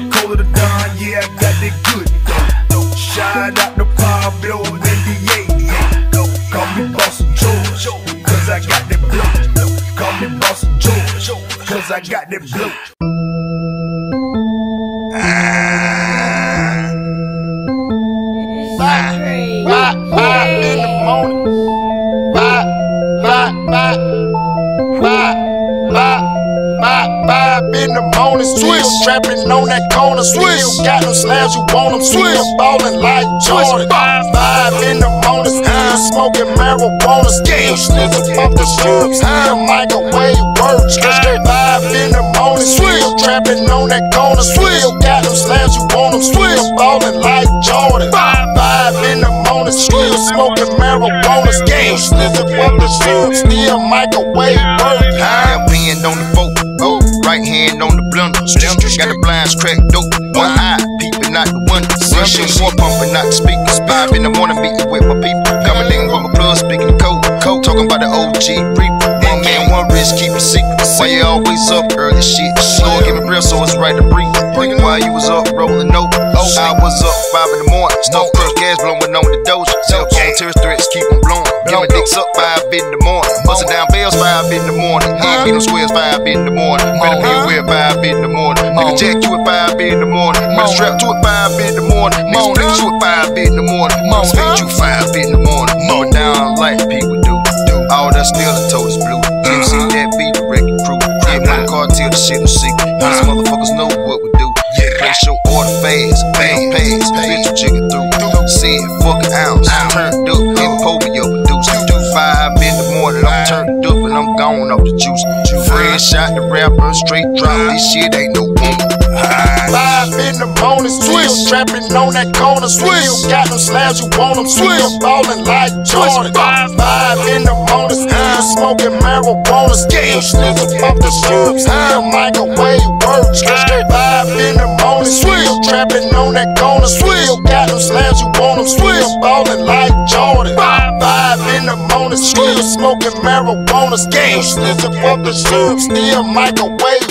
Ola Cola Da Don, yeah, I got that good. Shout out to Pablo and Diego. Call me Boss George, cause I got that blow. Call me Boss George, cause I got that blow. Five, five in the morning. The morning. Switch, trapping on that corner. Switch, got them slabs you want them. Switch, ballin' like Jordan. Five, five in the morning. Still smoking marijuana. Still sniffing up the strips. Still microwave work. Five in the morning. Switch, trapping on that corner. Switch, got them slabs you want them. Switch, ballin' like Jordan. Five, five in the morning. Still smoking marijuana. Still sniffing up the strips. Still microwave work. High wind on the boat, right hand on the blunder. Got the blinds cracked dope, one eye peeping out the window. Rushing more pumping out the speakers. Five in the morning meeting with my people. Coming in with my blood speaking. Code talking about the OG reaper. One man, one wrist, keep it secret. Why you always up early shit? Lord, give me real so it's right to breathe. Thinking while you was up rolling over. I was up five in the morning. Smoke first gas blowing on the doja. Cell phone terrorist threats keep 'em blowing. Give my dicks up five in the morning. Busting down bells five in the morning. Hand me them squares five in the morning. Better be aware five in the morning. Nigga jack you at five in the morning. Better strap to it five in the morning. Nigga split you at five in the morning. Nigga split you five in the morning. The shit no secret. These motherfuckers know what we do. Yeah. Place your order fast, bang pass, bitch you jigger through. Said fuck an ounce, turned up, and polio produced. Do five in the morning, I'm turned up and I'm gone off the juice. Fred shot the rapper, straight drop. This shit ain't no woman. Five in the morning, switch, trapping on that corner, switch. Got them slabs, you want them, switch. Ballin' like Jordan. Five in the morning, still smoking marijuana, still sniffing up the strips. Still microwave work. Five in the morning, switch, trapping on that corner, switch. Got them slams you want them, switch. Ballin' like Jordan. Five in the morning, still smoking marijuana, still sniffing up the strips. Still microwave